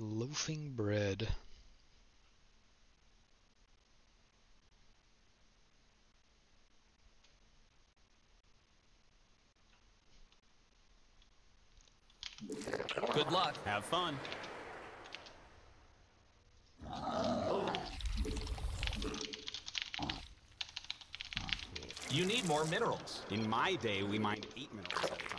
Loafing bread. Good luck. Have fun. You need more minerals. In my day, we mined eight minerals at a time.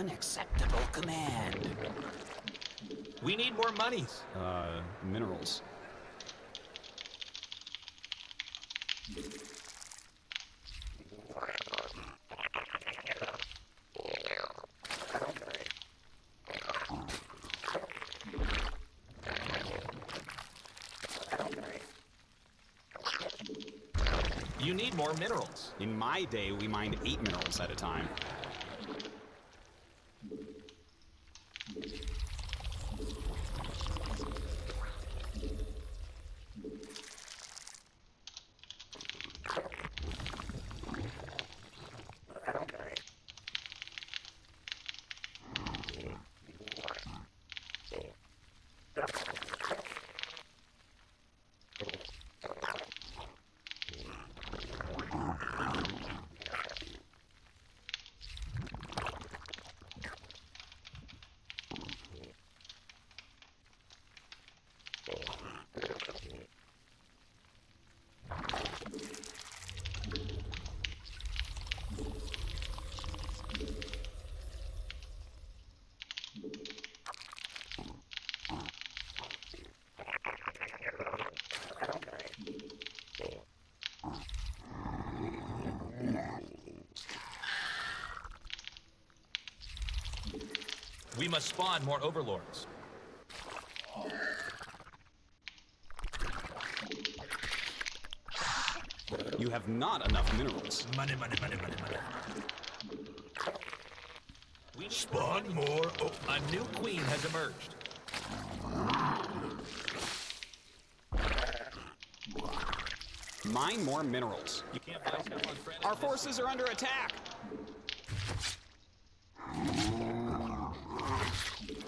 Unacceptable command. We need more monies. Uh, minerals. You need more minerals. In my day, we mined eight minerals at a time. We must spawn more overlords. You have not enough minerals. Money, money, money, money, money. We need spawn more. Oh, a new queen has emerged. Mine more minerals. You can't buy stuff on Our forces are under attack.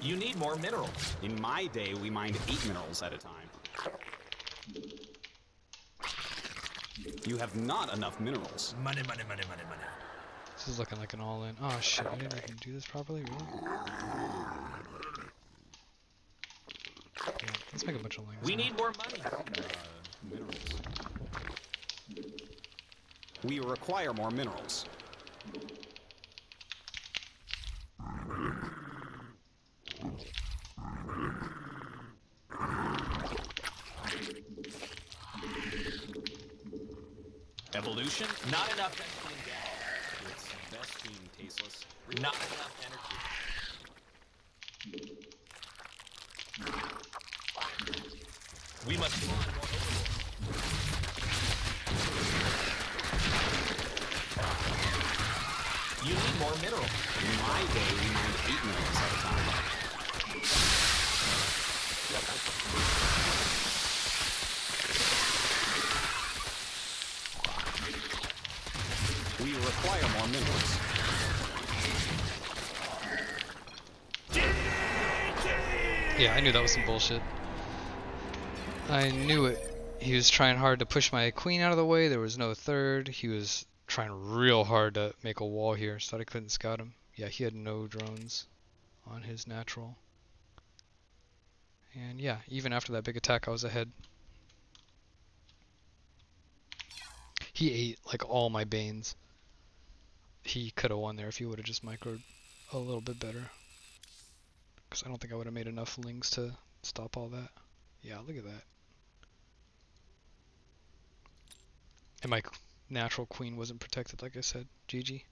You need more minerals. In my day, we mined eight minerals at a time. You have not enough minerals. Money, money, money, money, money. This is looking like an all-in. Oh shit, I didn't even do this properly, really? Yeah, let's make a bunch of lings. We now. need more money. Uh, minerals. We require more minerals. Evolution? Not enough energy. It's best being tasteless. Not enough energy. We must spawn more overlords. You need more minerals. In my day, we mined eight minerals at a time. We require more minerals. Yeah, I knew that was some bullshit. I knew it. He was trying hard to push my queen out of the way. There was no third. He was trying real hard to make a wall here so that I couldn't scout him. Yeah, he had no drones on his natural. And yeah, even after that big attack, I was ahead. He ate like all my banes. He could have won there if he would have just microed a little bit better. Because I don't think I would have made enough lings to stop all that. Yeah, look at that. And my natural queen wasn't protected, like I said. GG.